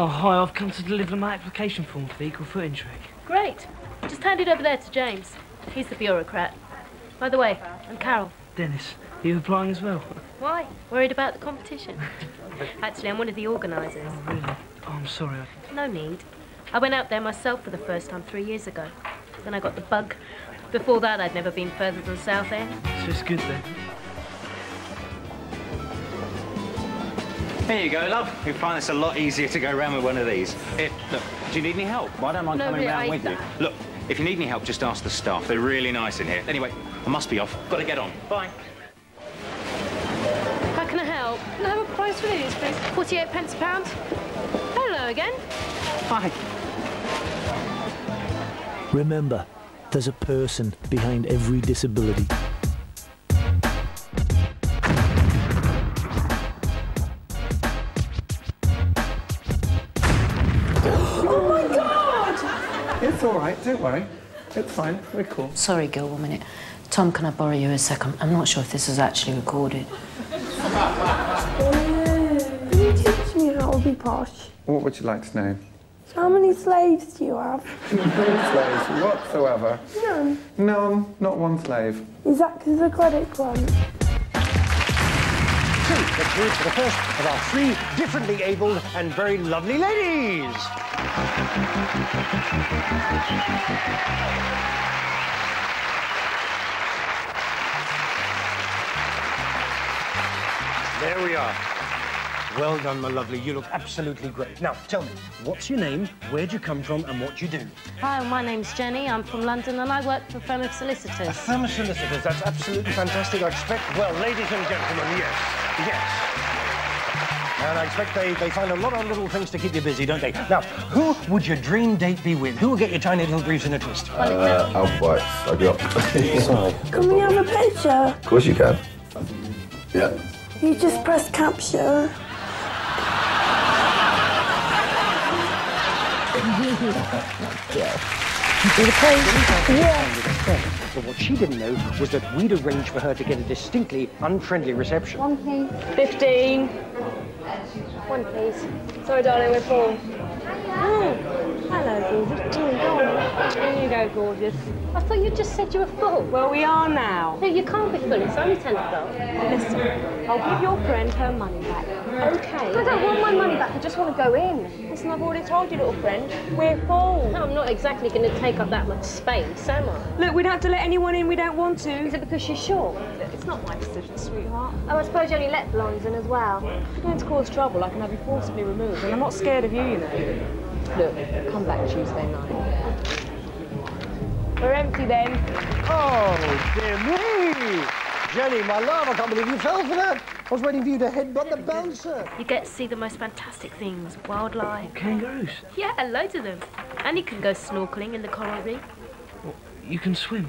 Oh, hi, I've come to deliver my application form for the equal footing trick. Great. Just hand it over there to James. He's the bureaucrat. By the way, I'm Carol. Dennis, are you applying as well? Why? Worried about the competition? Actually, I'm one of the organisers. Oh, really? Oh, I'm sorry. I... No need. I went out there myself for the first time three years ago. Then I got the bug. Before that, I'd never been further than Southend. So it's good then. Here you go, love. You'll find it's a lot easier to go around with one of these. Here, look, do you need any help? I don't mind No, coming really, round I- with you. Look, if you need any help, just ask the staff. They're really nice in here. Anyway, I must be off. Got to get on. Bye. How can I help? Can I have a price for these, please? 48 pence a pound. Hello again. Bye. Remember, there's a person behind every disability. It's all right, don't worry. It's fine, we're cool. Sorry, Gil, one minute. Tom, can I borrow you a second? I'm not sure if this is actually recorded. Can you teach me how to be posh? What would you like to know? How many slaves do you have? No slaves whatsoever. None. None, not one slave. Is that because of credit crunch? So, let's do it for the first of our three differently abled and very lovely ladies. There we are. Well done, my lovely. You look absolutely great. Now, tell me, what's your name, where'd you come from, and what do you do? Hi, my name's Jenny. I'm from London and I work for Firm of A Solicitors. firm of solicitors. That's absolutely fantastic. I expect, well, ladies and gentlemen, yes, yes. And I expect they, they find a lot of little things to keep you busy, don't they? Now, who would your dream date be with? Who will get your tiny little briefs in a twist? Uh, Alf White. I got. Sorry. Can we have a picture? Of course you can. Yeah. You just press capture. Yeah. But what she didn't know was that we'd arranged for her to get a distinctly unfriendly reception. One. Fifteen. One, please. Sorry, darling, we're full. Oh, hello, gorgeous. Mm, go on. You go, gorgeous. I thought you just said you were full. Well, we are now. No, you can't be full. It's only ten o'clock. Listen, I'll give your friend her money back. Okay. I don't want my money back. I just want to go in. Listen, I've already told you, little friend. We're full. No, I'm not exactly going to take up that much space, am I? Look, we don't have to let anyone in we don't want to. Is it because she's short? It's not my decision, sweetheart. Oh, I suppose you only let blondes in as well. You're to cause trouble, I can have you forcibly removed, and I'm not scared of you, you know. Look, come back Tuesday night. We're empty then. Oh, dear me! Jenny, my love, I can't believe you fell for that. I was waiting for you to headbutt the bouncer. You get to see the most fantastic things, wildlife. Oh, Kangaroos? Yeah, loads of them. And you can go snorkeling in the coral reef. You can swim?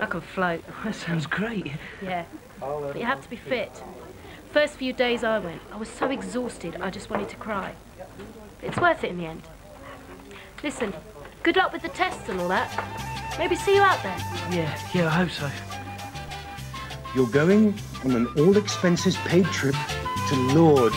I can float. That sounds great. Yeah. Uh, but you have to be fit. First few days I went, I was so exhausted, I just wanted to cry. It's worth it in the end. Listen, good luck with the tests and all that. Maybe see you out there. Yeah, yeah, I hope so. You're going on an all expenses paid trip to Lourdes.